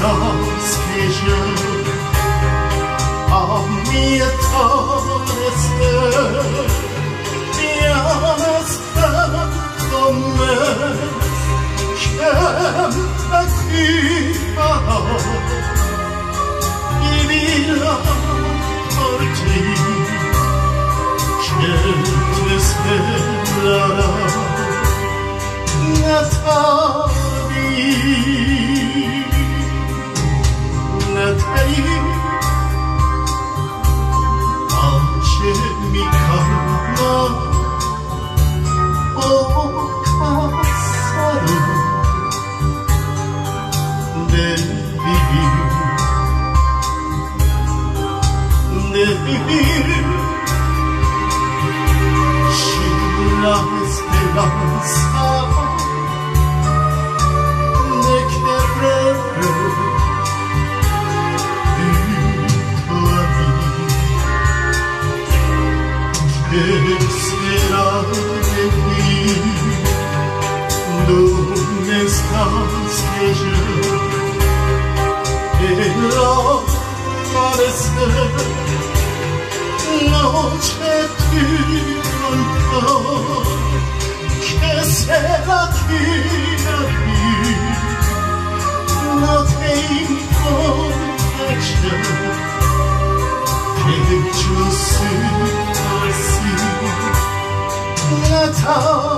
das Vision auf mir torreste Dianas Verkomme Kämpfe überhaupt ti, Villa Porti Schönes Bella Natali Del vivir. Sin la esperanza De querer ¿Qué será de ti? ¿Dónde estás que 어제 들은 밤 개새가 기다리 너대인 건가자 백주 쓰러시 나다